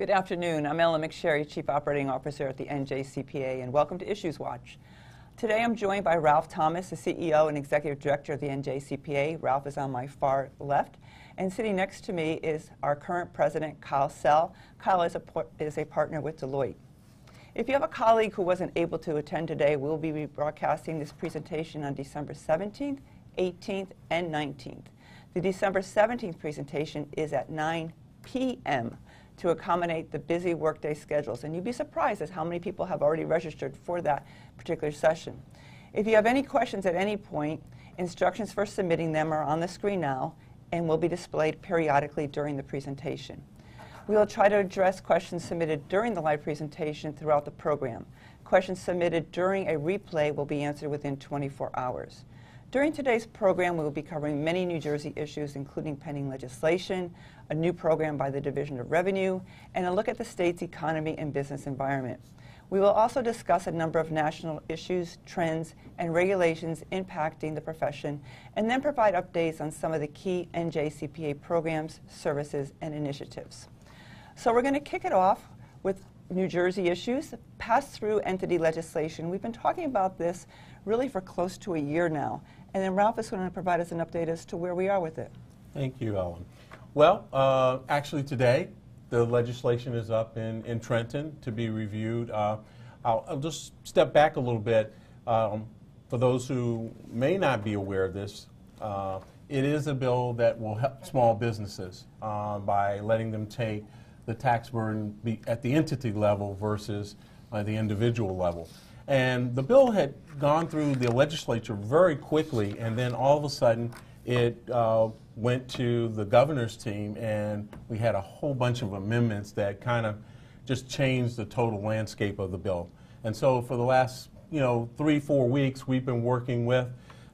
Good afternoon. I'm Ellen McSherry, Chief Operating Officer at the NJCPA, and welcome to Issues Watch. Today I'm joined by Ralph Thomas, the CEO and Executive Director of the NJCPA. Ralph is on my far left. And sitting next to me is our current president, Kyle Sell. Kyle is a, is a partner with Deloitte. If you have a colleague who wasn't able to attend today, we'll be broadcasting this presentation on December 17th, 18th, and 19th. The December 17th presentation is at 9 p.m. to accommodate the busy workday schedules. And you'd be surprised at how many people have already registered for that particular session. If you have any questions at any point, instructions for submitting them are on the screen now and will be displayed periodically during the presentation. We will try to address questions submitted during the live presentation throughout the program. Questions submitted during a replay will be answered within 24 hours. During today's program, we will be covering many New Jersey issues, including pending legislation, a new program by the Division of Revenue, and a look at the state's economy and business environment. We will also discuss a number of national issues, trends, and regulations impacting the profession, and then provide updates on some of the key NJCPA programs, services, and initiatives. So we're going to kick it off with New Jersey issues, pass-through entity legislation. We've been talking about this really for close to a year now, and then Ralph is going to provide us an update as to where we are with it. Thank you, Ellen. Well, uh, actually today, the legislation is up in, in Trenton to be reviewed. Uh, I'll, I'll, just step back a little bit. Um, for those who may not be aware of this, uh, it is a bill that will help small businesses uh, by letting them take the tax burden at the entity level versus uh, the individual level. And the bill had gone through the legislature very quickly, and then all of a sudden it uh, went to the governor's team, and we had a whole bunch of amendments that kind of just changed the total landscape of the bill. And so for the last, you know, three, four weeks, we've been working with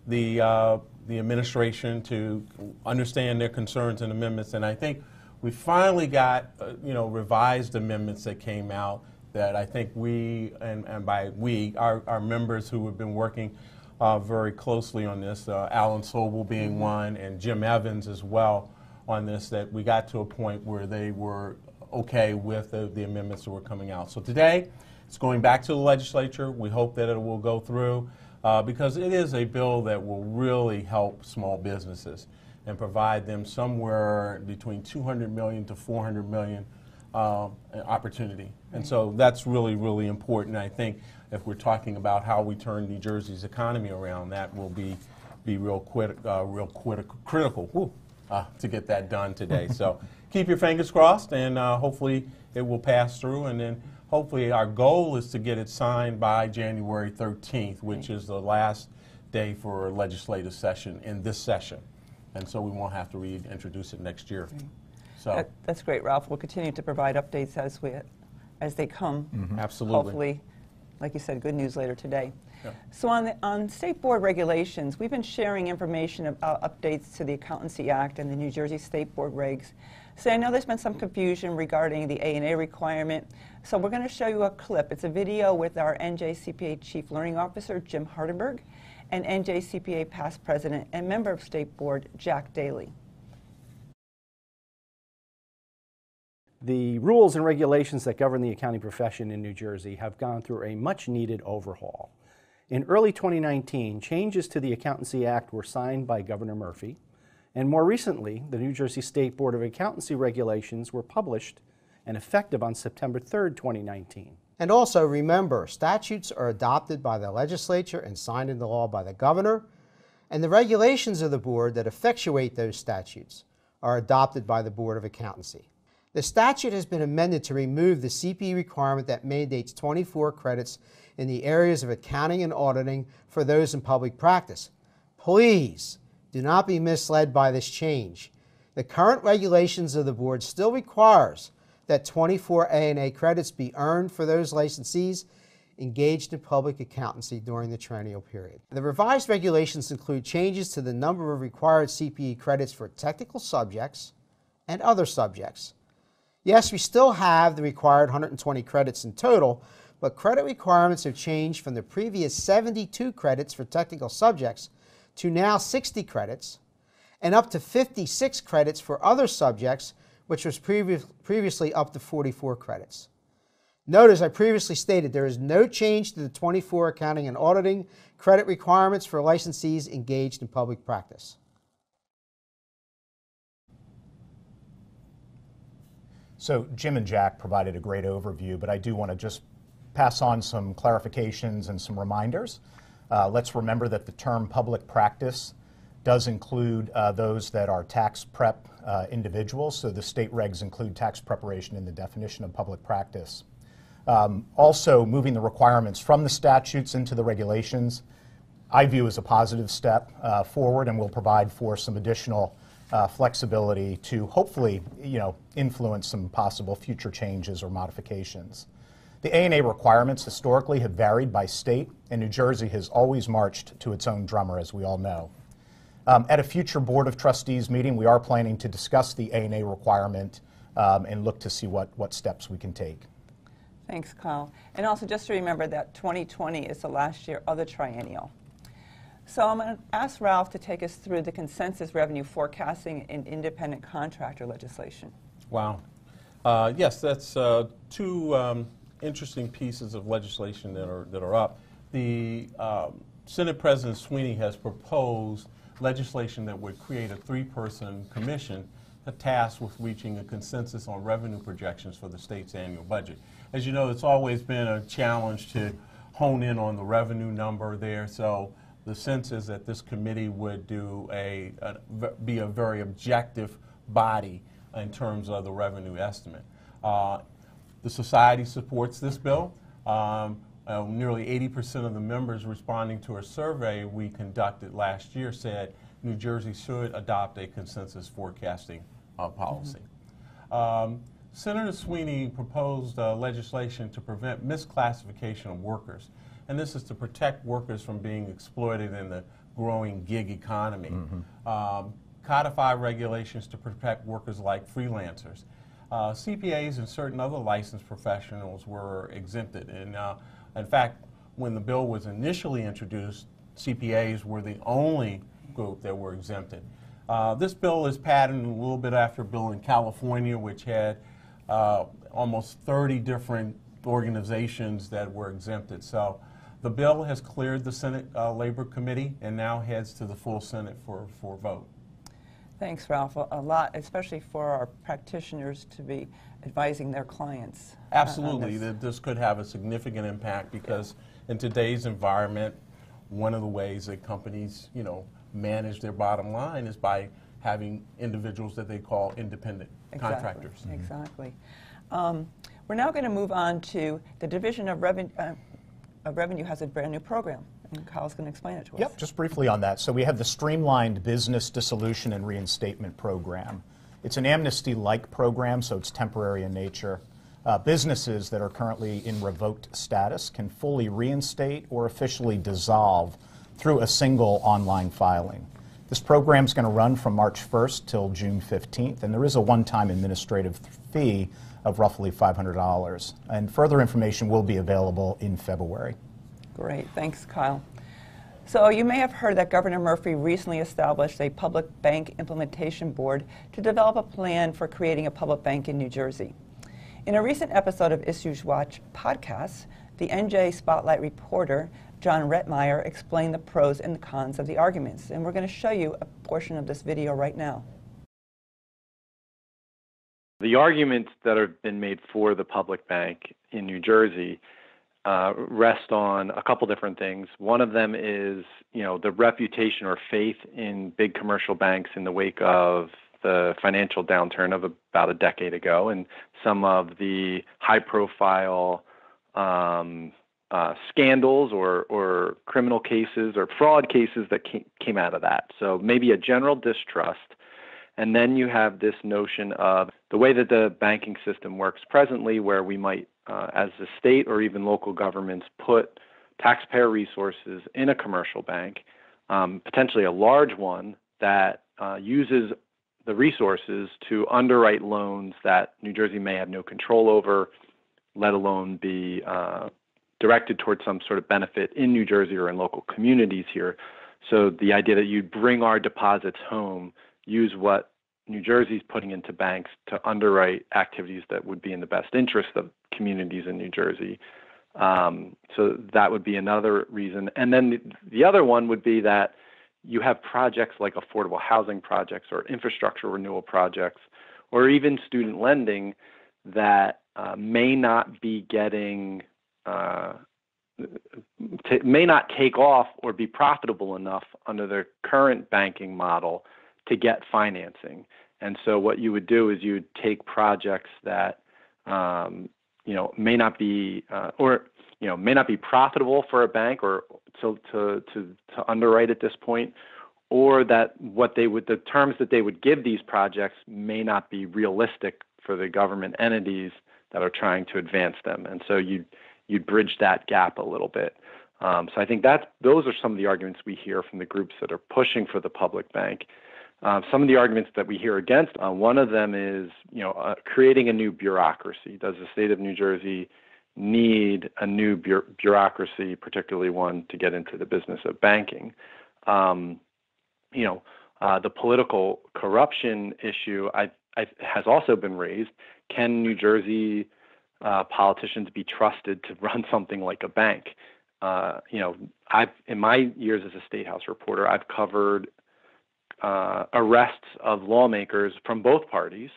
the, uh, the administration to understand their concerns and amendments, and I think we finally got, uh, you know, revised amendments that came out that I think we, and, and by we, our, our members who have been working uh, very closely on this, uh, Alan Sobel being mm-hmm. one, and Jim Evans as well on this, that we got to a point where they were okay with the, the amendments that were coming out. So today, it's going back to the legislature. We hope that it will go through uh, because it is a bill that will really help small businesses and provide them somewhere between 200 million to 400 million uh, opportunity. And so that's really, really important. I think if we're talking about how we turn New Jersey's economy around, that will be, be real, quit, uh, real quit, critical whew, uh, to get that done today. so keep your fingers crossed, and uh, hopefully it will pass through. And then hopefully our goal is to get it signed by January 13th, which is the last day for a legislative session in this session. And so we won't have to reintroduce it next year. So that, that's great, Ralph. We'll continue to provide updates as we as they come. Mm-hmm. Absolutely. Hopefully, like you said, good news later today. Yeah. So on, the, on state board regulations, we've been sharing information about uh, updates to the Accountancy Act and the New Jersey State Board regs. So I know there's been some confusion regarding the A&A requirement. So we're going to show you a clip. It's a video with our NJCPA Chief Learning Officer, Jim Hardenberg, and NJCPA past president and member of State Board, Jack Daly. The rules and regulations that govern the accounting profession in New Jersey have gone through a much needed overhaul. In early 2019, changes to the Accountancy Act were signed by Governor Murphy, and more recently, the New Jersey State Board of Accountancy regulations were published and effective on September 3, 2019. And also remember, statutes are adopted by the legislature and signed into law by the governor, and the regulations of the board that effectuate those statutes are adopted by the Board of Accountancy. The statute has been amended to remove the CPE requirement that mandates 24 credits in the areas of accounting and auditing for those in public practice. Please do not be misled by this change. The current regulations of the board still requires that 24 A&A credits be earned for those licensees engaged in public accountancy during the triennial period. The revised regulations include changes to the number of required CPE credits for technical subjects and other subjects. Yes, we still have the required 120 credits in total, but credit requirements have changed from the previous 72 credits for technical subjects to now 60 credits and up to 56 credits for other subjects which was previous, previously up to 44 credits. Note, as I previously stated, there is no change to the 24 accounting and auditing credit requirements for licensees engaged in public practice. So Jim and Jack provided a great overview, but I do want to just pass on some clarifications and some reminders. Uh, let's remember that the term public practice does include uh, those that are tax prep uh, individuals, so the state regs include tax preparation in the definition of public practice. Um, also, moving the requirements from the statutes into the regulations, I view as a positive step uh, forward and will provide for some additional uh, flexibility to hopefully, you know, influence some possible future changes or modifications. The A&A requirements historically have varied by state, and New Jersey has always marched to its own drummer, as we all know. Um, at a future Board of Trustees meeting, we are planning to discuss the A&A requirement um, and look to see what, what steps we can take. Thanks, Kyle. And also just to remember that 2020 is the last year of the triennial. So I'm going to ask Ralph to take us through the consensus revenue forecasting and independent contractor legislation. Wow. Uh, yes, that's uh, two um, interesting pieces of legislation that are, that are up. The um, Senate President Sweeney has proposed legislation that would create a three-person commission tasked with reaching a consensus on revenue projections for the state's annual budget. As you know, it's always been a challenge to hone in on the revenue number there. So the sense is that this committee would do a, a be a very objective body in terms of the revenue estimate. Uh, the society supports this bill. Um, uh, nearly 80% of the members responding to a survey we conducted last year said New Jersey should adopt a consensus forecasting uh, policy. Mm-hmm. Um, Senator Sweeney proposed uh, legislation to prevent misclassification of workers, and this is to protect workers from being exploited in the growing gig economy. Mm-hmm. Um, codify regulations to protect workers like freelancers. Uh, CPAs and certain other licensed professionals were exempted, and uh, in fact, when the bill was initially introduced, CPAs were the only group that were exempted. Uh, this bill is patterned a little bit after a bill in California, which had uh, almost 30 different organizations that were exempted. So the bill has cleared the Senate uh, Labor Committee and now heads to the full Senate for, for vote. Thanks, Ralph. A, lot, especially for our practitioners to be advising their clients. Absolutely. This. this could have a significant impact because in today's environment, one of the ways that companies, you know, manage their bottom line is by having individuals that they call independent exactly. contractors. Mm-hmm. Exactly. Um, we're now going to move on to the Division of, Reven- uh, Revenue has a brand new program. And Kyle's going to explain it to us. Yep, just briefly on that. So we have the Streamlined Business Dissolution and Reinstatement Program. It's an amnesty like program, so it's temporary in nature. Uh, businesses that are currently in revoked status can fully reinstate or officially dissolve through a single online filing. This program is going to run from March 1st till June 15th, and there is a one time administrative fee of roughly $500. And further information will be available in February. Great, thanks, Kyle. So, you may have heard that Governor Murphy recently established a public bank implementation board to develop a plan for creating a public bank in New Jersey. In a recent episode of Issues Watch podcast, the NJ Spotlight reporter John Reitmeyer explained the pros and the cons of the arguments, and we're going to show you a portion of this video right now. The arguments that have been made for the public bank in New Jersey uh, rest on a couple different things. One of them is, you know, the reputation or faith in big commercial banks in the wake of the financial downturn of about a decade ago, and some of the high-profile um, uh, scandals or, or criminal cases or fraud cases that came, came out of that. So maybe a general distrust. And then you have this notion of the way that the banking system works presently, where we might, uh, as the state or even local governments, put taxpayer resources in a commercial bank, um, potentially a large one that uh, uses the resources to underwrite loans that New Jersey may have no control over, let alone be uh, directed towards some sort of benefit in New Jersey or in local communities here. So the idea that you'd bring our deposits home, use what New Jersey's putting into banks to underwrite activities that would be in the best interest of communities in New Jersey. Um, so that would be another reason. And then the, the other one would be that you have projects like affordable housing projects or infrastructure renewal projects or even student lending that uh, may not be getting uh, t- may not take off or be profitable enough under their current banking model to get financing. And so what you would do is you would take projects that um, you know may not be uh, or you know may not be profitable for a bank or to to to, to underwrite at this point or that what they would the terms that they would give these projects may not be realistic for the government entities that are trying to advance them and so you you'd bridge that gap a little bit um, so I think that those are some of the arguments we hear from the groups that are pushing for the public bank. Uh, some of the arguments that we hear against, uh, one of them is, you know, uh, creating a new bureaucracy. Does the state of New Jersey need a new bu- bureaucracy, particularly one to get into the business of banking? Um, you know, uh, the political corruption issue I, I, has also been raised. Can New Jersey uh, politicians be trusted to run something like a bank? Uh, you know, I've in my years as a state house reporter, I've covered uh, arrests of lawmakers from both parties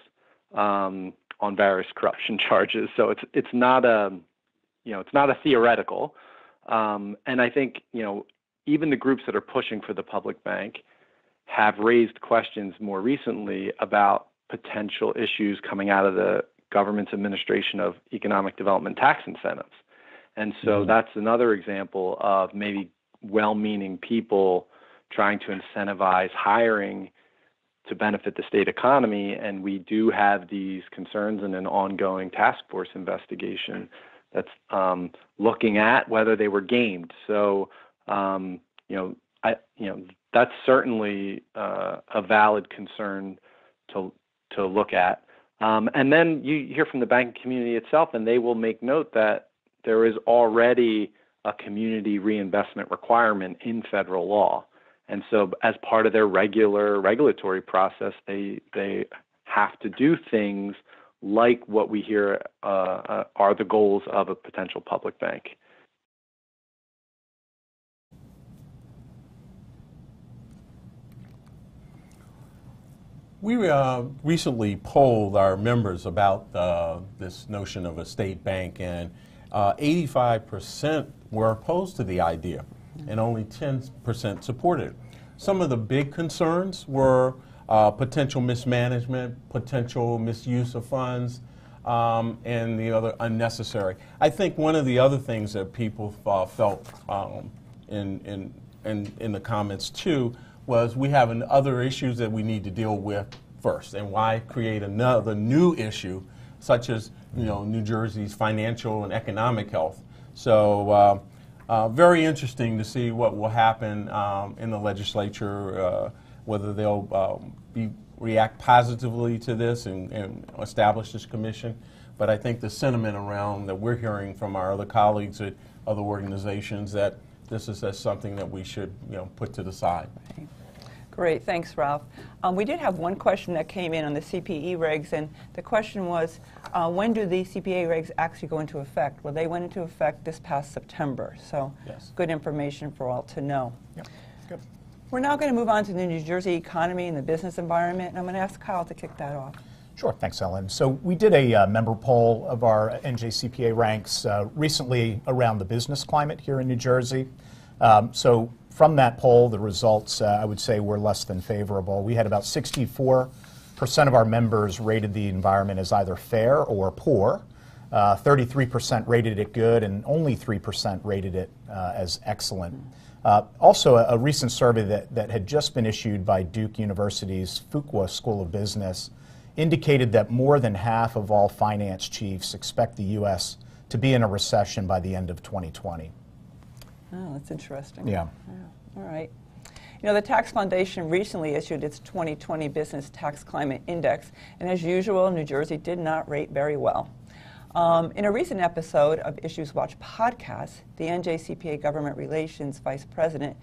um, on various corruption charges. So it's it's not a you know it's not a theoretical. Um, and I think you know even the groups that are pushing for the public bank have raised questions more recently about potential issues coming out of the government's administration of economic development tax incentives. And so mm-hmm. that's another example of maybe well meaning people trying to incentivize hiring to benefit the state economy. And we do have these concerns in an ongoing task force investigation that's um, looking at whether they were gamed. So, um, you know, I, you know, that's certainly uh, a valid concern to to look at. Um, and then you hear from the banking community itself, and they will make note that there is already a community reinvestment requirement in federal law. And so, as part of their regular regulatory process, they they have to do things like what we hear uh, uh, are the goals of a potential public bank. We uh, recently polled our members about uh, this notion of a state bank, and 85% uh, were opposed to the idea and only 10% supported. It. Some of the big concerns were uh, potential mismanagement, potential misuse of funds, um, and the other unnecessary. I think one of the other things that people uh, felt um, in, in, in, in the comments too was we have other issues that we need to deal with first, and why create another new issue such as you know New Jersey's financial and economic health. So uh, uh, very interesting to see what will happen um, in the legislature, uh, whether they'll um, be, react positively to this and, and, establish this commission. But I think the sentiment around that we're hearing from our other colleagues at other organizations that this is something that we should you know, put to the side. Great, thanks, Ralph. Um, we did have one question that came in on the CPE regs, and the question was, uh, when do the CPA regs actually go into effect? Well, they went into effect this past September, so yes. good information for all to know. Yep. Good. We're now going to move on to the New Jersey economy and the business environment, and I'm going to ask Kyle to kick that off. Sure, thanks, Ellen. So we did a uh, member poll of our NJCPA ranks uh, recently around the business climate here in New Jersey. Um, so from that poll, the results, uh, I would say, were less than favorable. We had about 64% of our members rated the environment as either fair or poor. Uh, 33% rated it good, and only 3% rated it uh, as excellent. Uh, also, a, a, recent survey that, that had just been issued by Duke University's Fuqua School of Business indicated that more than half of all finance chiefs expect the U.S. to be in a recession by the end of 2020. Oh, that's interesting. Yeah. All right. You know, the Tax Foundation recently issued its 2020 Business Tax Climate Index, and as usual, New Jersey did not rate very well. Um, in a recent episode of Issues Watch podcast, the NJCPA Government Relations Vice President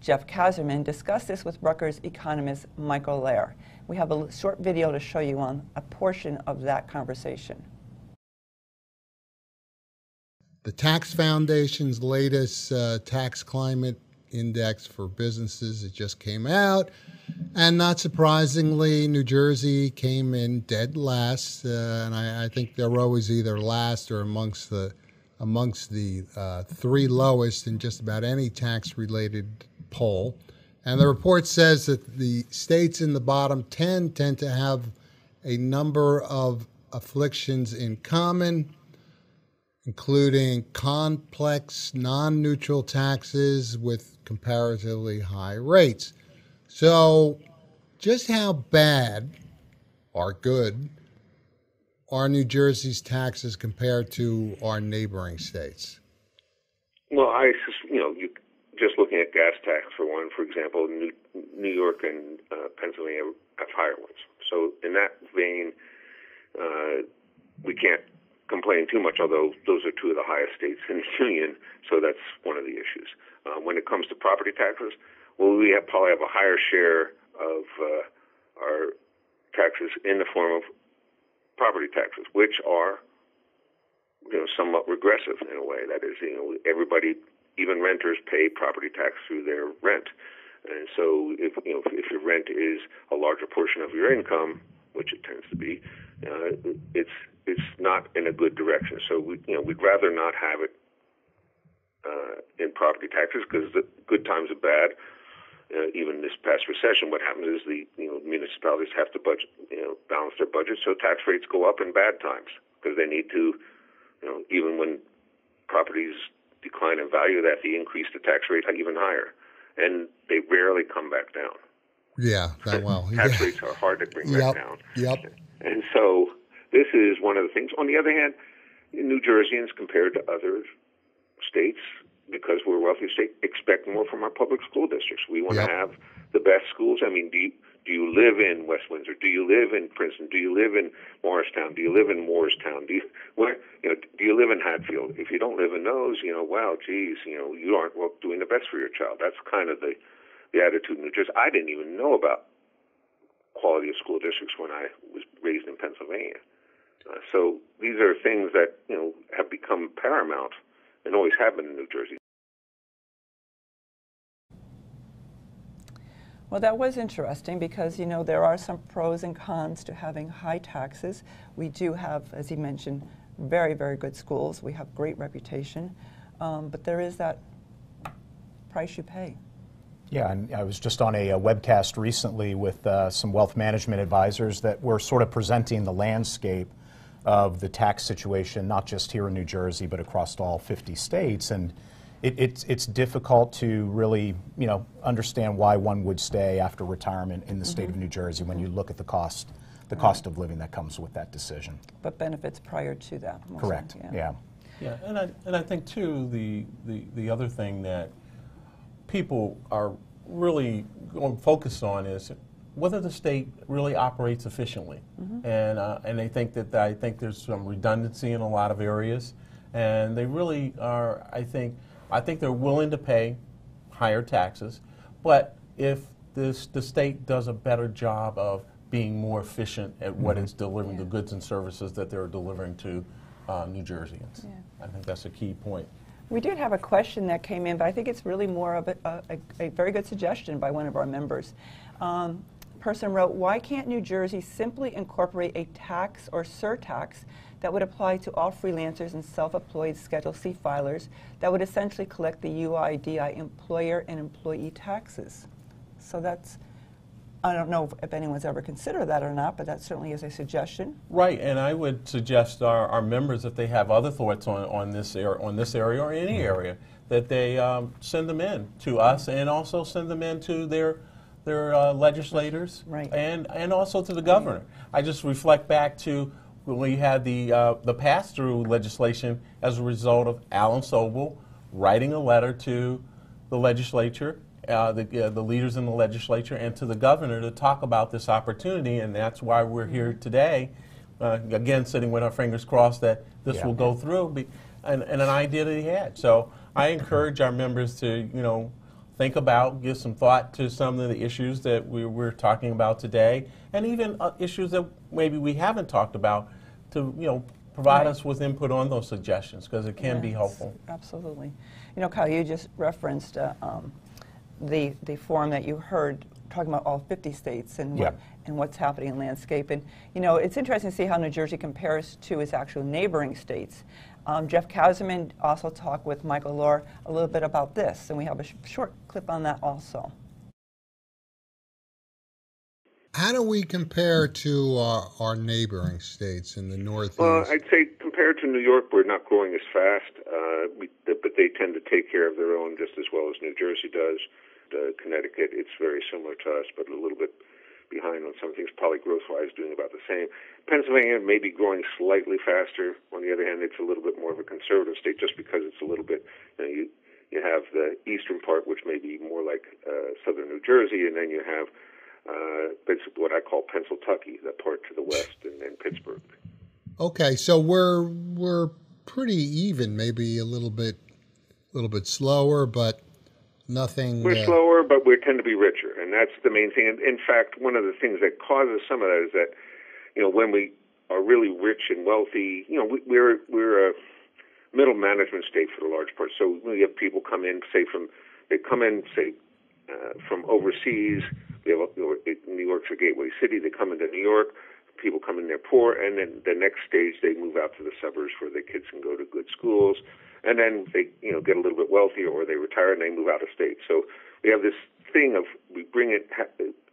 Jeff Kazerman discussed this with Rutgers economist Michael Lahr. We have a short video to show you on a portion of that conversation. The Tax Foundation's latest uh, tax climate index for businesses it just came out, and not surprisingly, New Jersey came in dead last. Uh, and I, I think they're always either last or amongst the amongst the uh, three lowest in just about any tax-related poll. And the report says that the states in the bottom 10 tend to have a number of afflictions in common including complex, non neutral taxes with comparatively high rates. So, just how bad or good are New Jersey's taxes compared to our neighboring states? Well, I, you know, you, just looking at gas tax for one, for example, New, New York and uh, Pennsylvania have higher ones. So in that vein, uh, we can't complain too much, although those are two of the highest states in the union. So that's one of the issues. Uh, when it comes to property taxes, well, we have, probably have a higher share of uh, our taxes in the form of property taxes, which are you know somewhat regressive in a way. That is, you know, everybody, even renters, pay property tax through their rent, and so if you know if your rent is a larger portion of your income, which it tends to be, uh, it's it's not in a good direction. So we you know we'd rather not have it uh, in property taxes because the good times are bad. Uh, even this past recession, what happens is the you know municipalities have to budget, you know, balance their budget, so tax rates go up in bad times because they need to, you know, even when properties decline in value, that they increase the tax rate even higher, and they rarely come back down. Yeah, that well. tax yeah. rates are hard to bring Yep, back down. yep. And so this is one of the things. On the other hand, New Jerseyans compared to other states, because we're a wealthy state, expect more from our public school districts. We want Yep. to have the best schools. I mean, do you, do you live in West Windsor? Do you live in Princeton? Do you live in Morristown? Do you live in Moorestown? Do you where you know? Do you live in Haddonfield? If you don't live in those, you know, wow, geez, you know, you aren't well, doing the best for your child. That's kind of the the attitude in New Jersey. I didn't even know about quality of school districts when I was raised in Pennsylvania. Uh, so these are things that you know have become paramount and always have been in New Jersey. Well, that was interesting because, you know, there are some pros and cons to having high taxes. We do have, as you mentioned, very, very good schools. We have great reputation. Um, but there is that price you pay. Yeah, and I was just on a, a webcast recently with uh, some wealth management advisors that were sort of presenting the landscape of the tax situation, not just here in New Jersey, but across all 50 states. And it, it's, it's difficult to really, you know, understand why one would stay after retirement in the state of New Jersey when you look at the cost, the cost of living that comes with that decision. But benefits prior to that. mostly, Correct. yeah. Yeah, and I, and I think too, the, the, the other thing that people are really going focused on is whether the state really operates efficiently. And, uh, and they think that, I think there's some redundancy in a lot of areas. And they really are, I think, I think they're willing to pay higher taxes. But if this, the state does a better job of being more efficient at what it's delivering, the goods and services that they're delivering to uh, New Jerseyans. I think that's a key point. We did have a question that came in, but I think it's really more of a, a, a very good suggestion by one of our members. Um, person wrote, why can't New Jersey simply incorporate a tax or surtax that would apply to all freelancers and self-employed Schedule C filers that would essentially collect the UIDI employer and employee taxes? So that's, I don't know if anyone's ever considered that or not, but that certainly is a suggestion. Right, and I would suggest our, our members, if they have other thoughts on, on, this, ar- on this area or any area, that they um, send them in to us and also send them in to their, their uh, legislators Right. and, and also to the governor. I just reflect back to when we had the, uh, the pass-through legislation as a result of Alan Sobel writing a letter to the legislature, uh, the, uh, the leaders in the legislature, and to the governor to talk about this opportunity, and that's why we're here today. Uh, again, sitting with our fingers crossed that this Yeah. will go through, be, and, and an idea that he had. So I encourage our members to, you know, think about, give some thought to some of the issues that we, we're talking about today, and even uh, issues that maybe we haven't talked about, to you know provide Right. us with input on those suggestions because it can be helpful. Absolutely. You know, Kyle, you just referenced uh, um, the the forum that you heard talking about all 50 states and what, Yeah. and what's happening in landscape. And you know, it's interesting to see how New Jersey compares to its actual neighboring states. Um, Jeff Kazerman also talked with Michael Lahr a little bit about this, and we have a sh- short clip on that also. How do we compare to our, our neighboring states in the Northeast? Well, I'd say compared to New York, we're not growing as fast, uh, we, but they tend to take care of their own just as well as New Jersey does. Uh, Connecticut, it's very similar to us, but a little bit behind on some things. Probably growth-wise, doing about the same. Pennsylvania may be growing slightly faster. On the other hand, it's a little bit more of a conservative state, just because it's a little bit. You, know, you, you have the eastern part, which may be more like uh, southern New Jersey, and then you have uh, basically what I call Pennsylvania, that part to the west, and then Pittsburgh. okay, so we're we're pretty even, maybe a little bit, a little bit slower, but nothing. We're uh, slower, but we tend to be richer, and that's the main thing. And in fact, one of the things that causes some of that is that, you know, when we are really rich and wealthy, you know, we, we're we're a middle management state for the large part. So we have people come in, say from they come in, say uh, from overseas. We have New York's a gateway city. They come into New York. People come in they're poor, and then the next stage they move out to the suburbs where their kids can go to good schools, and then they you know get a little bit wealthier, or they retire and they move out of state. So we have this thing of we bring it.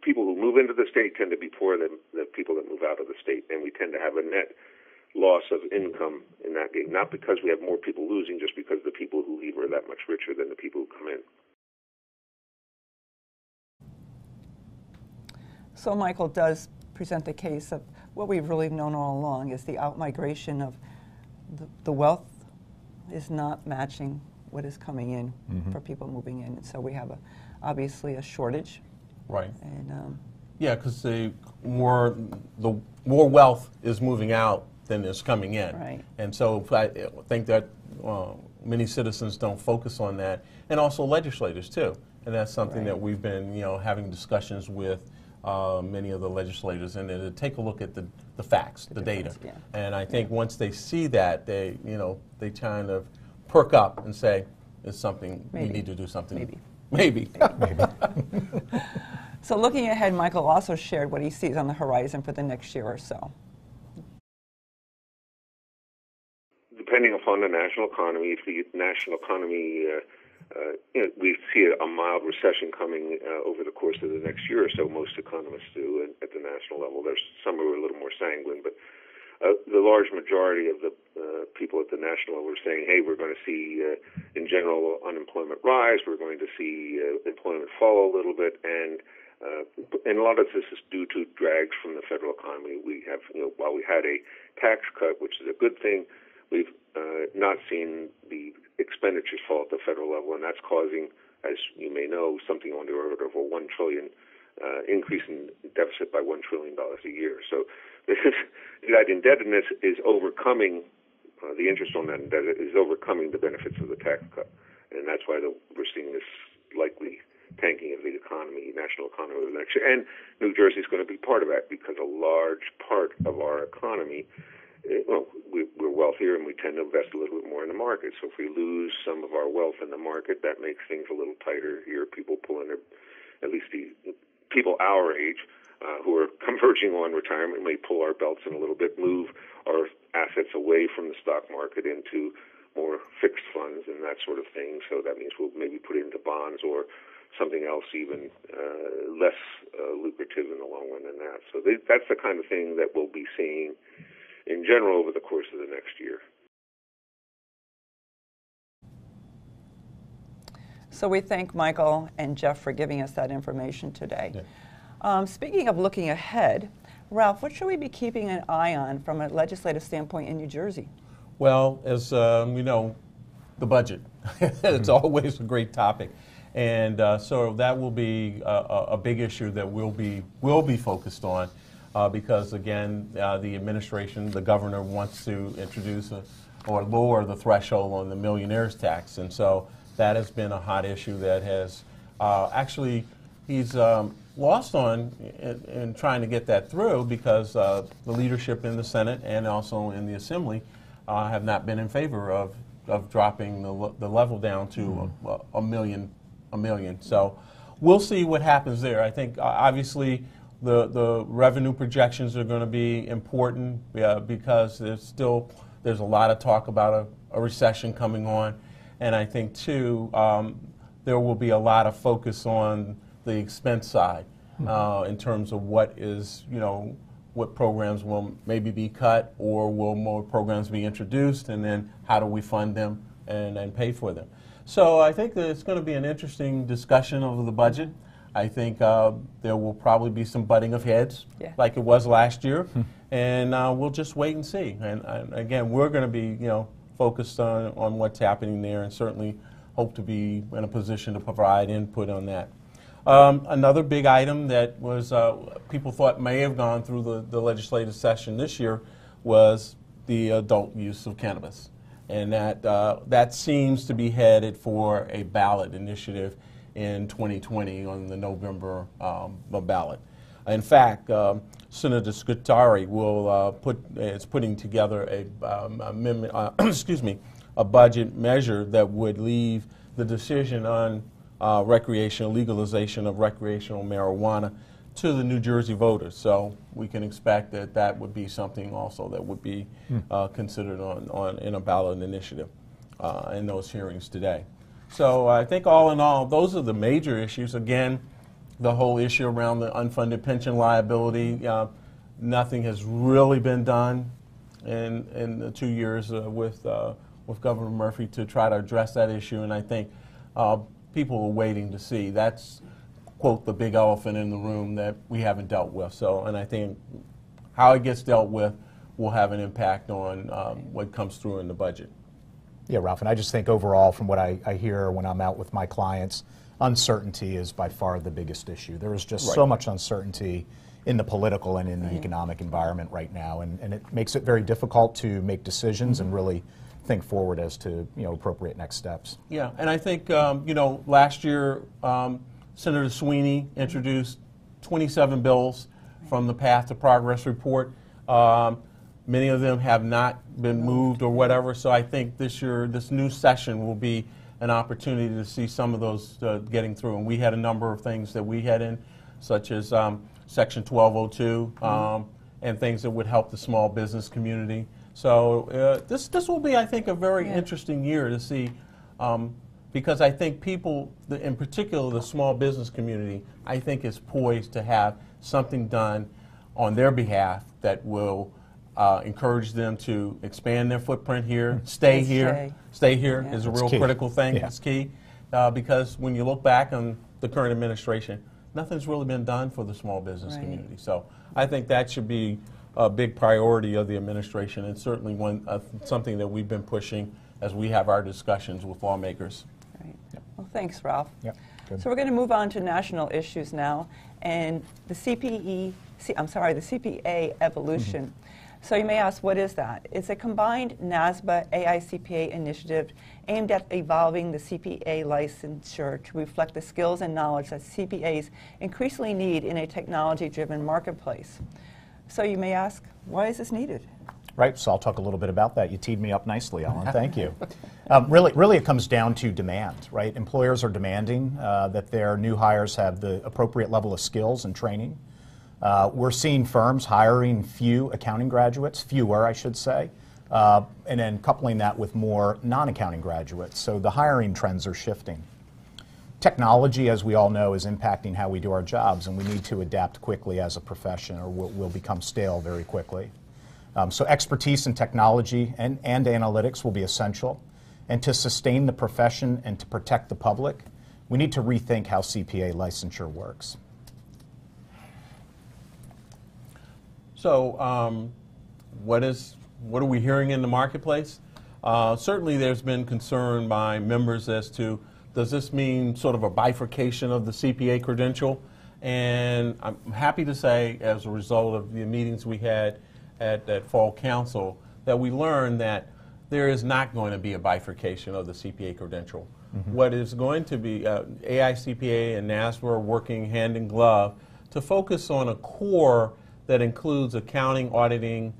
People who move into the state tend to be poorer than the people that move out of the state, and we tend to have a net loss of income in that game. Not because we have more people losing, just because the people who leave are that much richer than the people who come in. So Michael does present the case of what we've really known all along is the outmigration of the, the wealth is not matching what is coming in for people moving in. And so we have a, obviously a shortage. Right. And um, Yeah, because the more the more wealth is moving out than is coming in, Right. And so I think that uh, many citizens don't focus on that, and also legislators too. And that's something that we've been, you know, having discussions with uh, many of the legislators, and to take a look at the, the facts, the, data. yeah. And I think once they see that, they, you know, they kind of perk up and say, "It's something we need to do something." Maybe. Maybe. so looking ahead, Michael also shared what he sees on the horizon for the next year or so. depending upon the national economy, if the national economy, uh, uh, you know, we see a, a mild recession coming uh, over the course of the next year or so. Most economists do and at the national level. There's some who are a little more sanguine, but uh, the large majority of the uh, people at the national level are saying, "Hey, we're going to see, uh, in general, unemployment rise. We're going to see uh, employment fall a little bit, and uh, and a lot of this is due to drags from the federal economy. We have, you know, while we had a tax cut, which is a good thing, we've uh, not seen the expenditures fall at the federal level, and that's causing, as you may know, something on the order of a one trillion uh, increase in deficit by one trillion dollars a year. So this is that indebtedness is overcoming uh, the interest on that indebtedness is overcoming the benefits of the tax cut, and that's why the, we're seeing this likely tanking of the economy, national economy the next year. And New Jersey is going to be part of that because a large part of our economy uh, well, wealthier and we tend to invest a little bit more in the market. So if we lose some of our wealth in the market, that makes things a little tighter here. People pulling their, at least the people our age uh, who are converging on retirement may pull our belts in a little bit, move our assets away from the stock market into more fixed funds and that sort of thing. So that means we'll maybe put it into bonds or something else even uh, less uh, lucrative in the long run than that. So they, that's the kind of thing that we'll be seeing in general over the course of the next year. So we thank Michael and Jeff for giving us that information today. Um, speaking of looking ahead, Ralph, what should we be keeping an eye on from a legislative standpoint in New Jersey? Well, as um, you know, the budget. it's always a great topic. And uh, so that will be a, a a big issue that we'll be, will be focused on uh, because, again, uh, the administration, the governor wants to introduce a, or lower the threshold on the millionaire's tax. And so that has been a hot issue that has Uh, actually, he's um, lost on in, in trying to get that through because uh, the leadership in the Senate and also in the Assembly uh, have not been in favor of, of dropping the, the level down to a, a million a million. So we'll see what happens there. I think uh, obviously the the revenue projections are going to be important uh, because there's still there's a lot of talk about a, a recession coming on, and I think too um, there will be a lot of focus on the expense side uh, in terms of what is you know what programs will maybe be cut or will more programs be introduced, and then how do we fund them and, and pay for them. So I think that it's going to be an interesting discussion over the budget. I think uh, there will probably be some butting of heads, Yeah. like it was last year, and uh, we'll just wait and see. And, and again, we're going to be, you know, focused on, on what's happening there, and certainly hope to be in a position to provide input on that. Um, another big item that was uh, people thought may have gone through the, the legislative session this year was the adult use of cannabis, and that uh, that seems to be headed for a ballot initiative in 2020 on the November um, ballot. In fact, um, Senator Scutari will uh, put is putting together a um, amendment. Uh, excuse me, a budget measure that would leave the decision on uh, recreational legalization of recreational marijuana to the New Jersey voters. So we can expect that that would be something also that would be uh, considered on, on in a ballot initiative uh, in those hearings today. So I think all in all, those are the major issues. Again, the whole issue around the unfunded pension liability. Uh, nothing has really been done in, in the two years uh, with, uh, with Governor Murphy to try to address that issue, and I think uh, people are waiting to see. That's, quote, the big elephant in the room that we haven't dealt with. So, and I think how it gets dealt with will have an impact on um, what comes through in the budget. Yeah, Ralph, and I just think overall, from what I, I hear when I'm out with my clients, uncertainty is by far the biggest issue. There is just so much uncertainty in the political and in the economic environment right now, and, and it makes it very difficult to make decisions and really think forward as to you know appropriate next steps. Yeah, and I think, um, you know, last year um, Senator Sweeney introduced 27 bills from the Path to Progress report. Um, many of them have not been moved or whatever, so I think this year, this new session will be an opportunity to see some of those uh, getting through. And we had a number of things that we had in, such as um, Section 1202 um, and things that would help the small business community. So uh, this, this will be, I think, a very Yeah. interesting year to see um, because I think people, the- in particular the small business community, I think is poised to have something done on their behalf that will uh, encourage them to expand their footprint here, stay And here. stay. Stay here Yeah. is a real critical thing. Yeah. It's key uh, because when you look back on the current administration, nothing's really been done for the small business Right. community. So I think that should be a big priority of the administration and certainly one uh, something that we've been pushing as we have our discussions with lawmakers. Right. Well, thanks, Ralph. Yep, good. So we're going to move on to national issues now, and the CPE, C, I'm sorry, the CPA evolution. So you may ask, what is that? It's a combined NASBA AICPA initiative aimed at evolving the CPA licensure to reflect the skills and knowledge that CPAs increasingly need in a technology-driven marketplace. So you may ask, why is this needed? Right, so I'll talk a little bit about that. You teed me up nicely, Ellen. Thank you. Um, really, really, it comes down to demand, right? Employers are demanding uh, that their new hires have the appropriate level of skills and training. Uh, we're seeing firms hiring few accounting graduates, fewer, I should say, uh, and then coupling that with more non-accounting graduates. So the hiring trends are shifting. Technology, as we all know, is impacting how we do our jobs, and we need to adapt quickly as a profession, or we'll, we'll become stale very quickly. Um, so expertise in technology and, and analytics will be essential. And to sustain the profession and to protect the public, we need to rethink how CPA licensure works. So, um, what is what are we hearing in the marketplace? Uh, certainly, there's been concern by members as to does this mean sort of a bifurcation of the CPA credential? And I'm happy to say, as a result of the meetings we had at, at Fall Council, that we learned that there is not going to be a bifurcation of the CPA credential. What is going to be, uh, AICPA and NASBA are working hand in glove to focus on a core that includes accounting, auditing,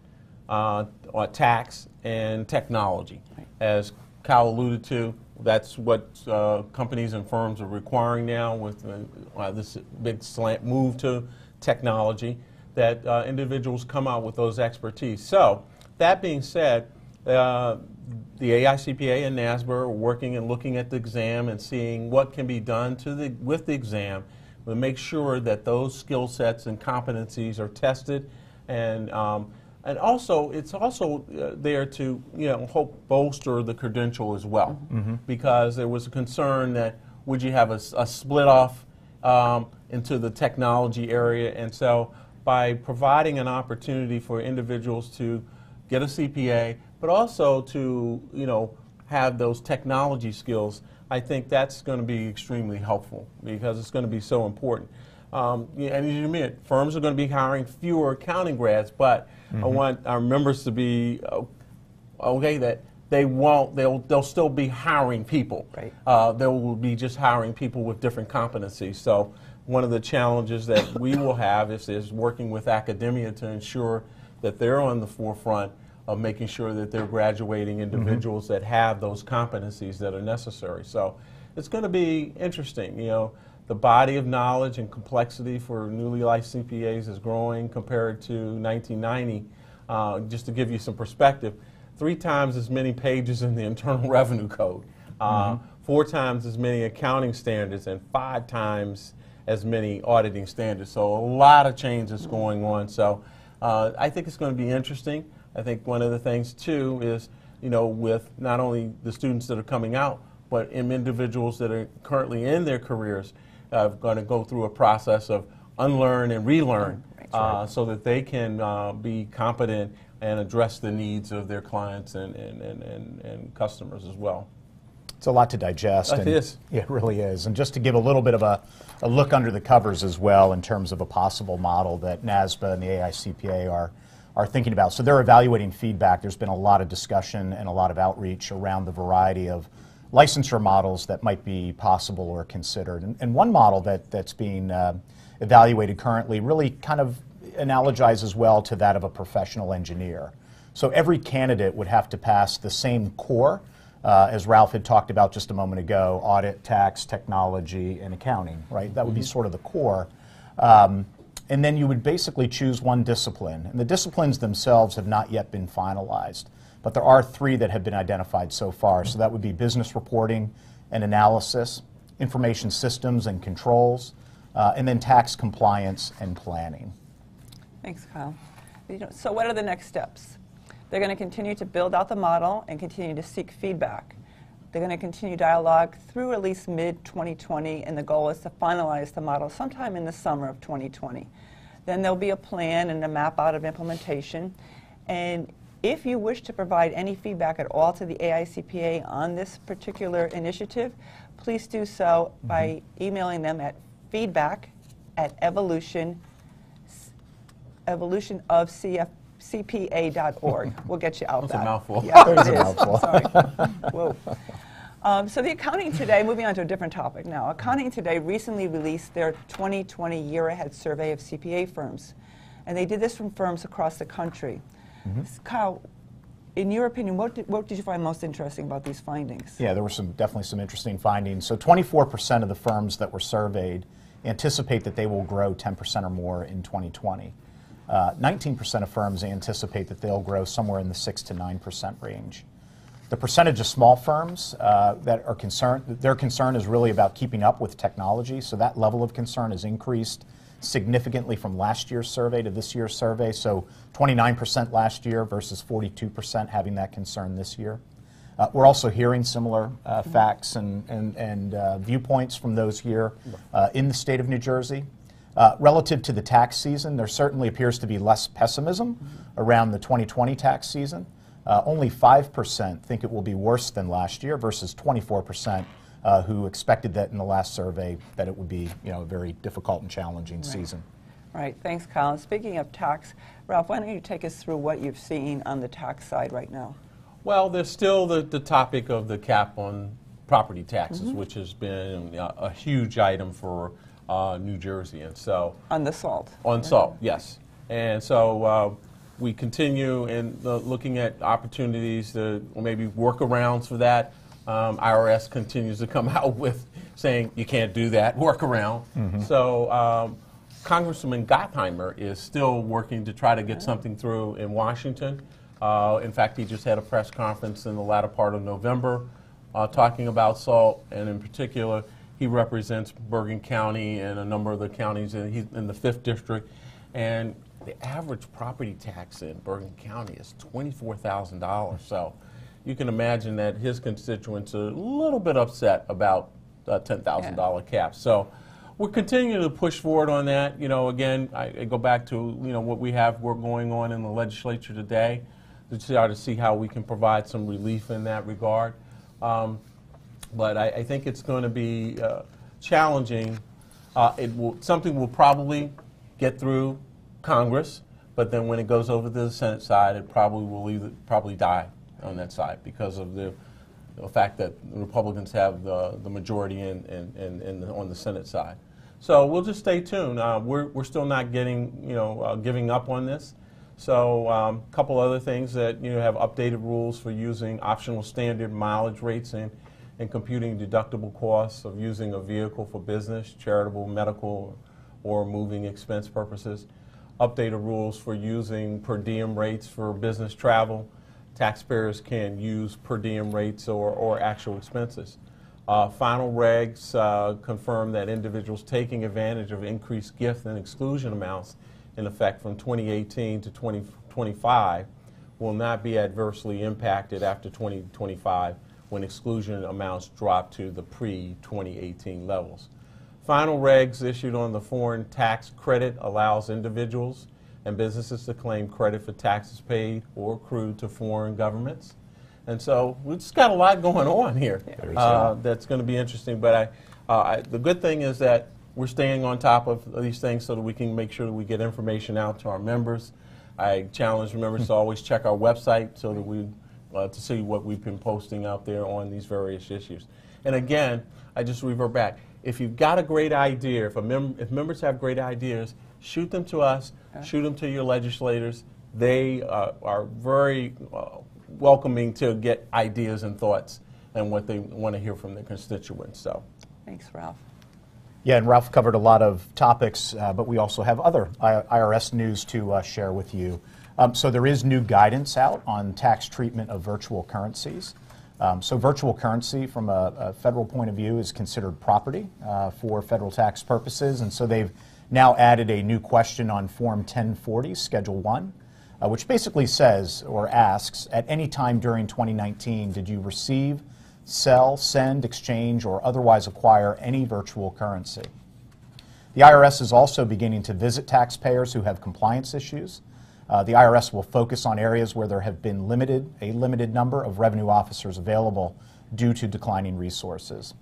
uh, tax, and technology. As Kyle alluded to, that's what uh, companies and firms are requiring now with uh, uh, this big slant move to technology, that uh, individuals come out with those expertise. So, that being said, uh, the AICPA and NASBA are working and looking at the exam and seeing what can be done to the, with the exam to make sure that those skill sets and competencies are tested. And um, and also it's also uh, there to you know hope bolster the credential as well. Because there was a concern that would you have a split off um, into the technology area? And so by providing an opportunity for individuals to get a CPA but also to you know have those technology skills I think that's going to be extremely helpful because it's going to be so important. Um, yeah, and as you admit, firms are going to be hiring fewer accounting grads, but I want our members to be uh, okay that they won't. They'll they'll still be hiring people. Right. Uh, they will be just hiring people with different competencies. So one of the challenges that we will have is, is working with academia to ensure that they're on the forefront of making sure that they're graduating individuals that have those competencies that are necessary. So it's going to be interesting. You know, the body of knowledge and complexity for newly licensed CPAs is growing compared to 1990. Uh, just to give you some perspective, three times as many pages in the Internal Revenue Code, uh, four times as many accounting standards, and five times as many auditing standards. So a lot of changes going on. So uh, I think it's going to be interesting. I think one of the things too is, you know, with not only the students that are coming out, but in individuals that are currently in their careers, uh, going to go through a process of unlearn and relearn, uh, so that they can uh, be competent and address the needs of their clients and, and, and, and, and customers as well. It's a lot to digest. It and- is. It really is. And just to give a little bit of a, a look under the covers as well in terms of a possible model that NASBA and the AICPA are, are thinking about. So they're evaluating feedback. There's been a lot of discussion and a lot of outreach around the variety of licensure models that might be possible or considered. And, and one model that, that's being uh, evaluated currently really kind of analogizes well to that of a professional engineer. So every candidate would have to pass the same core, uh, as Ralph had talked about just a moment ago audit, tax, technology, and accounting, right? That would be sort of the core. Um, and then you would basically choose one discipline. And the disciplines themselves have not yet been finalized, but there are three that have been identified so far. So that would be business reporting and analysis, information systems and controls, uh, and then tax compliance and planning. Thanks, Kyle. So what are the next steps? They're going to continue to build out the model and continue to seek feedback. They're going to continue dialogue through at least mid-2020, and the goal is to finalize the model sometime in the summer of 2020. Then there'll be a plan and a map out of implementation. And if you wish to provide any feedback at all to the AICPA on this particular initiative, please do so mm-hmm. by emailing them at feedback at evolution evolution of CF, CPA.org. We'll get you out That's a mouthful. Yeah, That is a mouthful. Sorry. Whoa. Um, so the Accounting Today, moving on to a different topic now. Accounting Today recently released their 2020 Year Ahead Survey of CPA firms. And they did this from firms across the country. Mm-hmm. Kyle, in your opinion, what did, what did you find most interesting about these findings? Yeah, there were some definitely some interesting findings. So 24% of the firms that were surveyed anticipate that they will grow 10% or more in 2020. Uh, 19% of firms anticipate that they'll grow somewhere in the 6 to 9% range. The percentage of small firms uh, that are concerned, their concern is really about keeping up with technology. So that level of concern has increased significantly from last year's survey to this year's survey. So 29% last year versus 42% having that concern this year. Uh, we're also hearing similar uh, facts and, and, and uh, viewpoints from those here uh, in the state of New Jersey. Uh, relative to the tax season, there certainly appears to be less pessimism around the 2020 tax season. Uh, only 5% think it will be worse than last year versus 24% uh, who expected that in the last survey that it would be you know, a very difficult and challenging season. Right, thanks, Kyle. And speaking of tax, Ralph, why don't you take us through what you've seen on the tax side right now? Well, there's still the, the topic of the cap on property taxes, which has been a, a huge item for uh, New Jersey. And so, On the salt. on salt, yes. And so uh, we continue in the, looking at opportunities to or maybe workarounds for that. Um, IRS continues to come out with saying you can't do that, workaround. So um, Congressman Gottheimer is still working to try to get something through in Washington. Uh, in fact, he just had a press conference in the latter part of November uh, talking about salt, and in particular, he represents Bergen County and a number of the counties in, he's in the fifth district. And the average property tax in Bergen County is twenty-four thousand dollars. So you can imagine that his constituents are a little bit upset about a ten thousand dollar cap. So we're continuing to push forward on that. You know, again, I, I go back to you know what we have work going on in the legislature today to try to see how we can provide some relief in that regard. Um, but I, I think it's going to be uh, challenging. Uh, it will something will probably get through Congress, but then when it goes over to the Senate side, it probably will either, probably die on that side because of the, the fact that the Republicans have the, the majority in, in, in, the, on the Senate side. So we'll just stay tuned. Uh, we're, we're still not getting, you know, uh, giving up on this. So a um, couple other things that you know have updated rules for using optional standard mileage rates and, and computing deductible costs of using a vehicle for business, charitable, medical, or moving expense purposes. Updated rules for using per diem rates for business travel. Taxpayers can use per diem rates or, or actual expenses. Uh, final regs uh, confirm that individuals taking advantage of increased gift and exclusion amounts in effect from 2018 to 2025 will not be adversely impacted after 2025 when exclusion amounts drop to the pre-2018 levels. Final regs issued on the foreign tax credit allows individuals and businesses to claim credit for taxes paid or accrued to foreign governments. And so we've just got a lot going on here uh, that's going to be interesting. But I, uh, I, the good thing is that we're staying on top of these things so that we can make sure that we get information out to our members. I challenge members to always check our website so that we uh, to see what we've been posting out there on these various issues. And again, I just revert back. If you've got a great idea, if, a mem- if members have great ideas, shoot them to us, shoot them to your legislators. They uh, are very uh, welcoming to get ideas and thoughts and what they want to hear from their constituents. So, Thanks, Ralph. Yeah, and Ralph covered a lot of topics, uh, but we also have other I- IRS news to uh, share with you. Um, so there is new guidance out on tax treatment of virtual currencies. Um, so virtual currency, from a, a, federal point of view, is considered property uh, for federal tax purposes, and so they've now added a new question on Form 1040, Schedule 1, uh, which basically says or asks, at any time during 2019, did you receive sell, send, exchange, or otherwise acquire any virtual currency. The IRS is also beginning to visit taxpayers who have compliance issues. Uh, the IRS will focus on areas where there have been limited, a limited number of revenue officers available due to declining resources.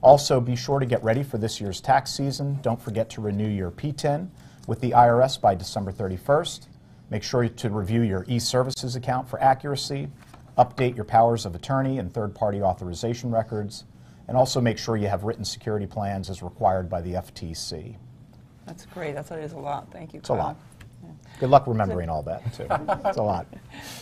Also, be sure to get ready for this year's tax season. Don't forget to renew your PTIN with the IRS by December 31st. Make sure to review your e-services account for accuracy update your powers of attorney and third party authorization records, and also make sure you have written security plans as required by the FTC. That's great. That's, that is a lot. Thank you. It's a lot. Good luck remembering all that, too. It's a lot.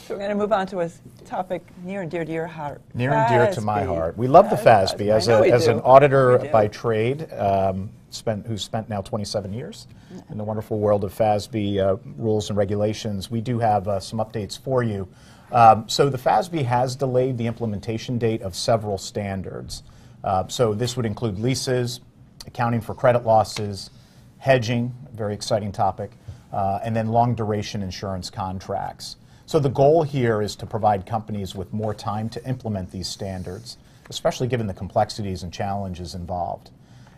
So we're going to move on to a topic near and dear to your heart. Near and dear to my heart. We love the FASB. As, a, as an auditor by trade, um, spent, who's spent now 27 years in the wonderful world of FASB uh, rules and regulations, we do have uh, some updates for you. Um, so the FASB has delayed the implementation date of several standards. Uh, so this would include leases, accounting for credit losses, hedging, a very exciting topic, uh, and then long duration insurance contracts. So the goal here is to provide companies with more time to implement these standards, especially given the complexities and challenges involved.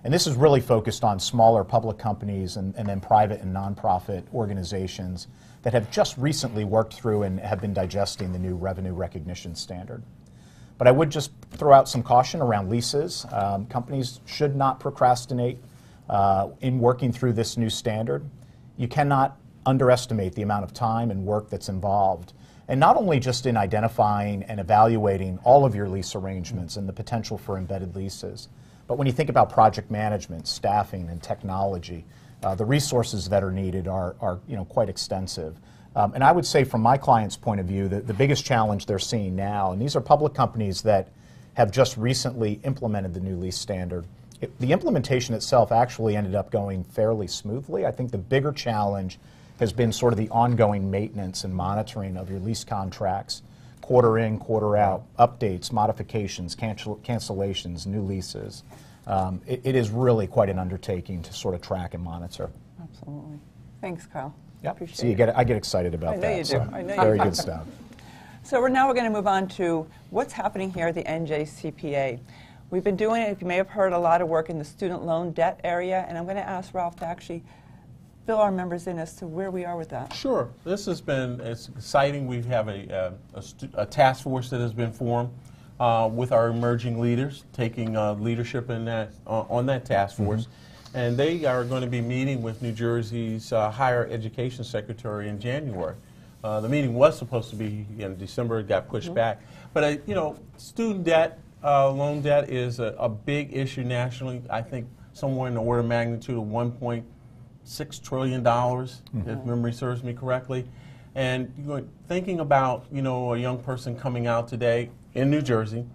And this is really focused on smaller public companies and, and then private and nonprofit organizations that have just recently worked through and have been digesting the new revenue recognition standard. But I would just throw out some caution around leases. Um, companies should not procrastinate uh, in working through this new standard. You cannot underestimate the amount of time and work that's involved. And not only just in identifying and evaluating all of your lease arrangements and the potential for embedded leases, but when you think about project management, staffing, and technology, uh, the resources that are needed are, are you know, quite extensive. Um, and I would say, from my client's point of view, that the biggest challenge they're seeing now, and these are public companies that have just recently implemented the new lease standard. It, the implementation itself actually ended up going fairly smoothly. I think the bigger challenge has been sort of the ongoing maintenance and monitoring of your lease contracts, quarter in, quarter out, updates, modifications, cancel, cancellations, new leases. Um, it, it is really quite an undertaking to sort of track and monitor. Absolutely. Thanks, Carl. Yeah. Appreciate See, you it. get, I get excited about I know that. you do. so I know you very good stuff. So we're now we're going to move on to what's happening here at the NJCPA. We've been doing it, you may have heard, a lot of work in the student loan debt area, and I'm going to ask Ralph to actually fill our members in as to where we are with that. Sure. This has been it's exciting. We have a, uh, a, stu- a task force that has been formed uh, with our emerging leaders, taking uh, leadership in that uh, on that task force, and they are going to be meeting with New Jersey's uh, higher education secretary in January. Uh, the meeting was supposed to be in December. It got pushed back, but uh, you know, student debt, uh, loan debt is a, a big issue nationally. I think somewhere in the order of magnitude of 1.6 trillion dollars, if memory serves me correctly. And you know, thinking about you know a young person coming out today in New Jersey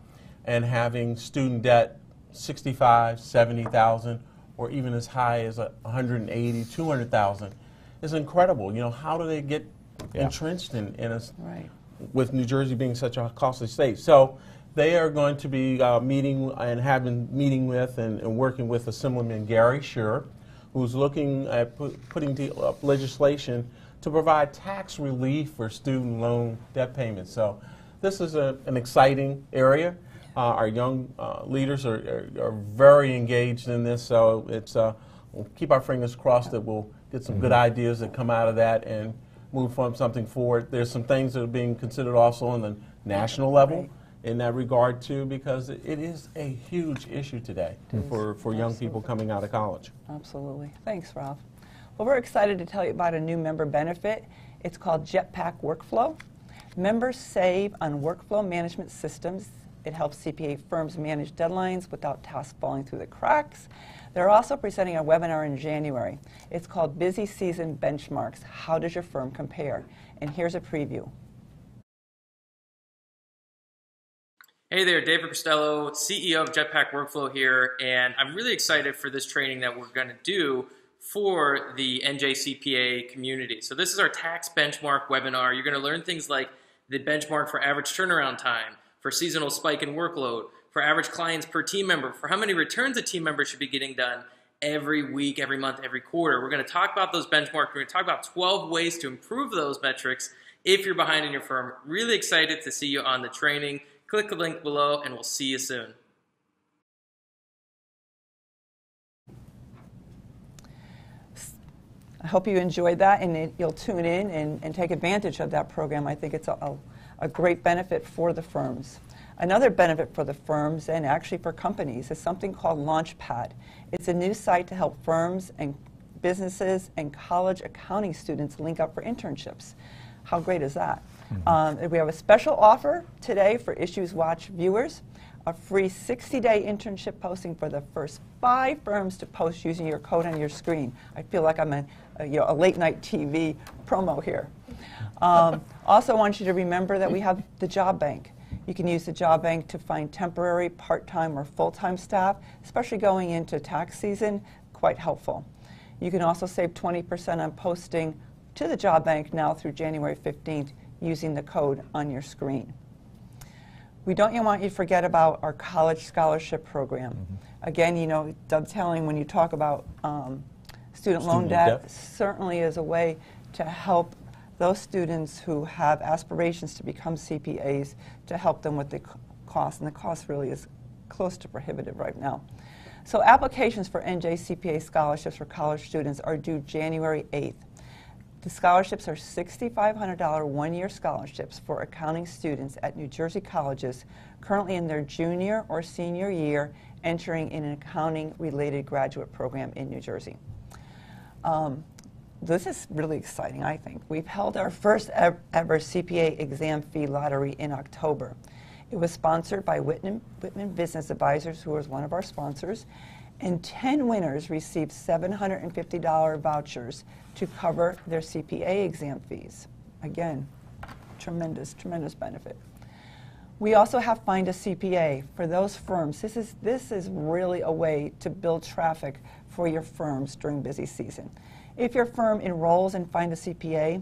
and having student debt 65, 70,000, or even as high as a 180, 200,000 is incredible. You know, how do they get Yeah. entrenched in, in a, s- Right. with New Jersey being such a costly state. So they are going to be uh, meeting and having been meeting with and, and working with Assemblyman Gary Schaer, who's looking at pu- putting the, uh, legislation to provide tax relief for student loan debt payments. So this is a, an exciting area. Uh, our young uh, leaders are, are, are very engaged in this, so it's uh, we'll keep our fingers crossed that we'll get some good ideas that come out of that and move from something forward. There's some things that are being considered also on the national level Right. In that regard too, because it, it is a huge issue today for, for young people coming out of college. Absolutely. Thanks, Ralph. Well, we're excited to tell you about a new member benefit. It's called Jetpack Workflow. Members save on workflow management systems. It helps CPA firms manage deadlines without tasks falling through the cracks. They're also presenting a webinar in January. It's called Busy Season Benchmarks How Does Your Firm Compare? And here's a preview. Hey there, David Costello, CEO of Jetpack Workflow here, and I'm really excited for this training that we're going to do for the NJCPA community. So this is our tax benchmark webinar. You're going to learn things like the benchmark for average turnaround time, for seasonal spike in workload, for average clients per team member, for how many returns a team member should be getting done every week, every month, every quarter. We're going to talk about those benchmarks. We're going to talk about 12 ways to improve those metrics if you're behind in your firm. Really excited to see you on the training. Click the link below and we'll see you soon. I hope you enjoyed that and you'll tune in and, and take advantage of that program. I think it's a, a great benefit for the firms. Another benefit for the firms and actually for companies is something called Launchpad. It's a new site to help firms and businesses and college accounting students link up for internships. How great is that? Um, we have a special offer today for Issues Watch viewers a free 60 day internship posting for the first five firms to post using your code on your screen. I feel like I'm a, a, you know, a late night TV promo here. Um, also, want you to remember that we have the Job Bank. You can use the Job Bank to find temporary, part time, or full time staff, especially going into tax season, quite helpful. You can also save 20% on posting to the Job Bank now through January 15th using the code on your screen. We don't want you to forget about our college scholarship program. Again, you know, dovetailing when you talk about um, student, loan debt, debt. certainly is a way to help those students who have aspirations to become CPAs to help them with the cost, and the cost really is close to prohibitive right now. So applications for NJCPA scholarships for college students are due January 8th. The scholarships are $6,500 one-year scholarships for accounting students at New Jersey colleges currently in their junior or senior year entering in an accounting-related graduate program in New Jersey. Um, this is really exciting, I think. We've held our first ever CPA exam fee lottery in October. It was sponsored by Whitman, Whitman Business Advisors, who was one of our sponsors, and 10 winners received $750 vouchers to cover their CPA exam fees. Again, tremendous, tremendous benefit. We also have Find a CPA for those firms. This is, this is really a way to build traffic for your firms during busy season. If your firm enrolls in Find a CPA,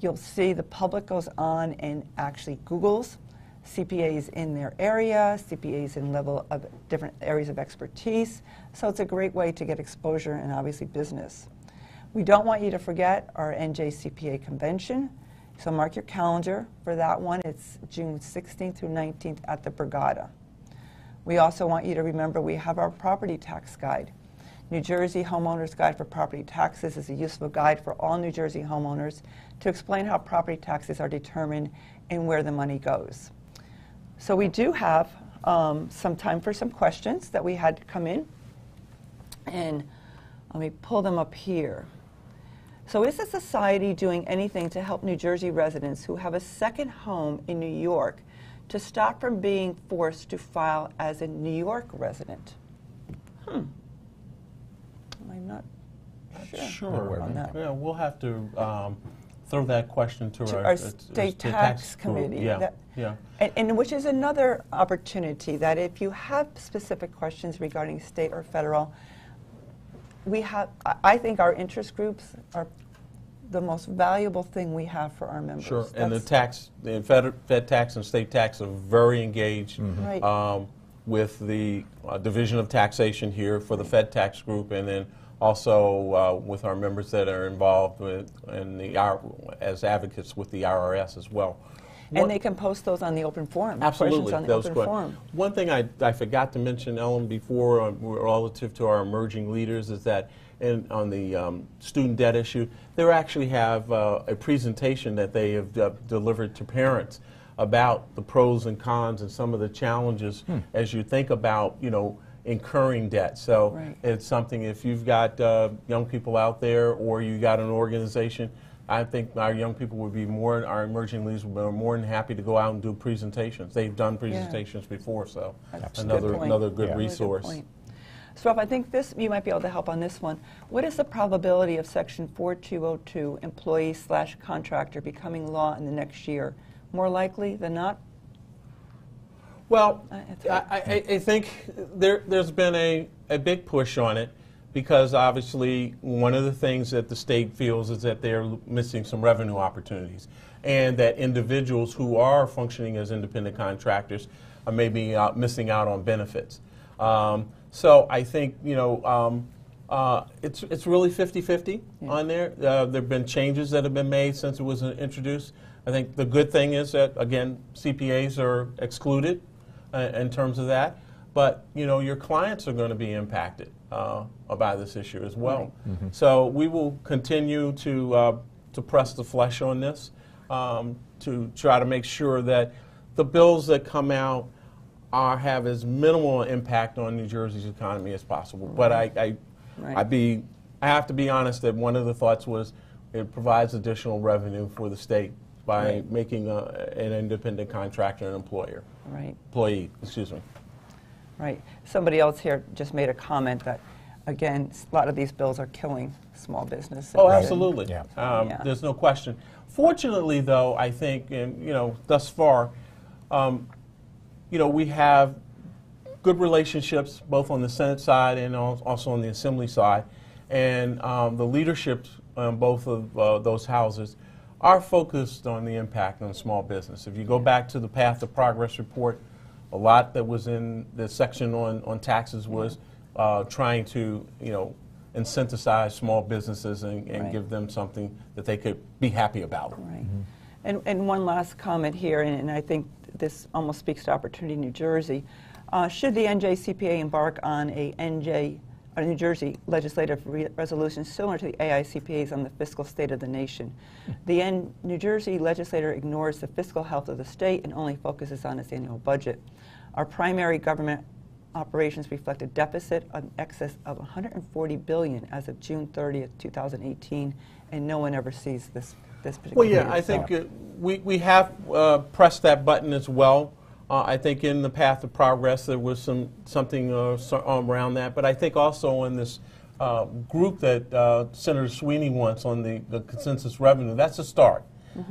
you'll see the public goes on and actually Googles CPAs in their area, CPAs in level of different areas of expertise. So it's a great way to get exposure and obviously business. We don't want you to forget our NJCPA convention. So mark your calendar for that one. It's June 16th through 19th at the Borgata. We also want you to remember we have our property tax guide. New Jersey Homeowners Guide for Property Taxes is a useful guide for all New Jersey homeowners to explain how property taxes are determined and where the money goes. So we do have um, some time for some questions that we had come in. And let me pull them up here. So is the society doing anything to help New Jersey residents who have a second home in New York to stop from being forced to file as a New York resident? Hmm. I'm not sure. Sure. on that. Yeah, we'll have to um, throw that question to, To our, our uh, state to tax group. committee. Yeah, That- yeah. And, and which is another opportunity that if you have specific questions regarding state or federal, we have, I- I think our interest groups are the most valuable thing we have for our members. Sure, and the tax, the fed, fed tax and state tax are very engaged Right. um, with the uh, Division of Taxation here for the Fed tax group, and then also uh, with our members that are involved with, in the, R- as advocates with the IRS as well. One- And they can post those on the open forum. Absolutely, on the that open correct. forum. One thing I, I forgot to mention, Ellen, before um, relative to our emerging leaders is that in, on the um, student debt issue, they actually have uh, a presentation that they have uh, delivered to parents about the pros and cons and some of the challenges as you think about, you know, incurring debt. So Right. it's something if you've got uh, young people out there or you got an organization, I think our young people would be more, our emerging leaders would be more than happy to go out and do presentations. They've done presentations before, so That's another, good another good Yeah. Really resource. so, So I think this, you might be able to help on this one. What is the probability of Section 4202 employee slash contractor becoming law in the next year? More likely than not? Well, Uh, I, I, I think there, there's been a, a big push on it because obviously one of the things that the state feels is that they're missing some revenue opportunities and that individuals who are functioning as independent contractors are maybe uh, missing out on benefits. Um, so I think, you know, um, uh, it's, it's really 50 50 on there. Uh, there have been changes that have been made since it was introduced. I think the good thing is that, again, CPAs are excluded uh, in terms of that. But you know, your clients are going to be impacted uh, by this issue as well. So we will continue to uh, to press the flesh on this um, to try to make sure that the bills that come out are have as minimal impact on New Jersey's economy as possible. But I, I, Right. I be I have to be honest that one of the thoughts was it provides additional revenue for the state by Right. making a, an independent contractor an employer Right, employee, excuse me. right. Somebody else here just made a comment that, again, a lot of these bills are killing small business. Oh, and- absolutely. Yeah. Um, Yeah. There's no question. Fortunately, though, I think, and you know, thus far, um, you know, we have good relationships both on the Senate side and also on the Assembly side, and um, the leadership on both of uh, those houses are focused on the impact on small business. If you go back to the Path to Progress report, a lot that was in the section on, on taxes was uh, trying to, you know, incentivize small businesses and, and Right. give them something that they could be happy about. Right. And, and one last comment here, and, and I think this almost speaks to Opportunity New Jersey. Uh, should the NJCPA embark on a NJ, a New Jersey legislative re- resolution similar to the AICPA's on the fiscal state of the nation? The N- New Jersey legislator ignores the fiscal health of the state and only focuses on its annual budget. Our primary government operations reflect a deficit in excess of 140 billion as of June 30th, 2018, and no one ever sees this this particular. Well, yeah. I think uh, we, we have uh, pressed that button as well. Uh, I think in the path of progress there was some something uh, so- around that, but I think also in this uh, group that uh, Senator Sweeney wants on the, the consensus revenue, that's a start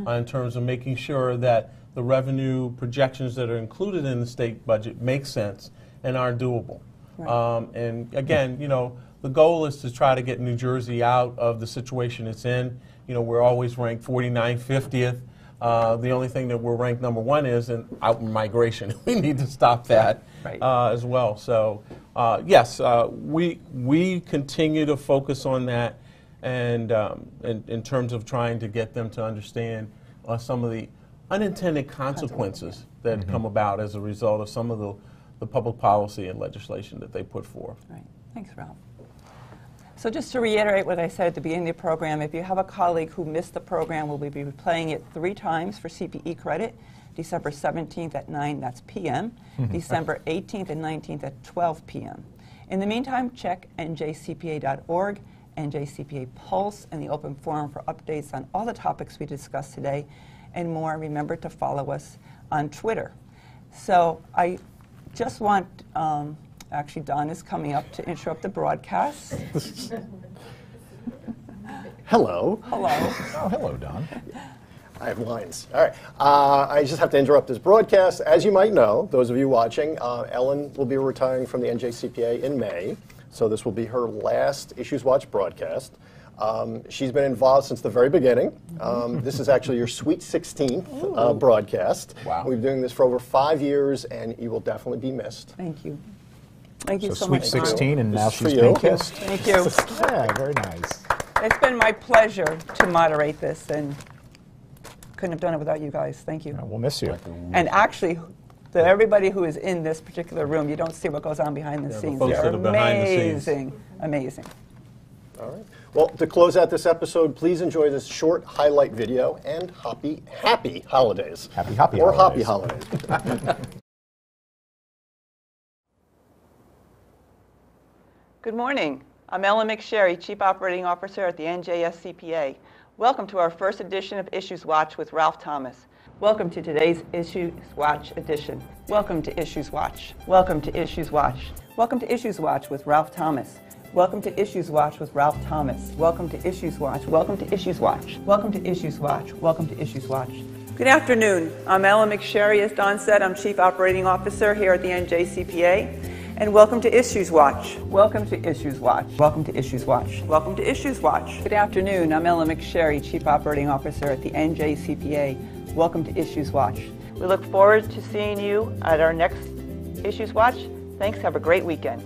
uh, in terms of making sure that the revenue projections that are included in the state budget make sense and are doable. Right. Um, and again, you know, the goal is to try to get New Jersey out of the situation it's in. You know, we're always ranked 49th, 50th. Uh, the only thing that we're ranked number one is in out migration. we need to stop that Right. uh, as well. So, uh, yes, uh, we we continue to focus on that, and um, in, in terms of trying to get them to understand uh, some of the unintended consequences that come about as a result of some of the, the public policy and legislation that they put forth. Right. Thanks, Ralph. So just to reiterate what I said at the beginning of the program, if you have a colleague who missed the program, we'll be replaying it three times for CPE credit. December 17th at 9, that's PM. December 18th and 19th at 12 PM. In the meantime, check njcpa.org, NJCPA Pulse, and the open forum for updates on all the topics we discussed today and more. Remember to follow us on Twitter. So I just want, um, actually, Don is coming up to interrupt the broadcast. Hello. Hello. Oh, hello, Don. I have lines. All right. Uh, I just have to interrupt this broadcast. As you might know, those of you watching, uh, Ellen will be retiring from the NJCPA in May. So this will be her last Issues Watch broadcast. Um, she's been involved since the very beginning. Um, this is actually your Sweet 16th uh, broadcast. Wow. We've been doing this for over five years, and you will definitely be missed. Thank you. Thank you So so, sweet much. Don. 16, and now is for she's being kissed. Thank you. Yeah, very nice. It's been my pleasure to moderate this, and couldn't have done it without you guys. Thank you. We'll miss you. And actually, the, everybody who is in this particular room, you don't see what goes on behind the the scenes. folks They're that are behind the scenes. amazing, amazing. All right. Well, to close out this episode, please enjoy this short highlight video and happy, happy holidays. Happy, happy or holidays. happy holidays. Good morning. I'm Ellen McSherry, Chief Operating Officer at the NJSCPA. Welcome to our first edition of Issues Watch with Ralph Thomas. Welcome to today's Issues Watch edition. Welcome to Issues Watch. Welcome to Issues Watch. Welcome to Issues Watch with Ralph Thomas. Welcome to Issues Watch with Ralph Thomas. Welcome to Issues Watch. Welcome to Issues Watch. Welcome to Issues Watch. Welcome to Issues Watch. Good afternoon. I'm Ellen McSherry. As Don said, I'm Chief Operating Officer here at the NJCPA. And welcome to Issues Watch. Welcome to Issues Watch. Welcome to Issues Watch. Welcome to Issues Watch. Good afternoon. I'm Ellen McSherry, Chief Operating Officer at the NJCPA. Welcome to Issues Watch. We look forward to seeing you at our next Issues Watch. Thanks. Have a great weekend.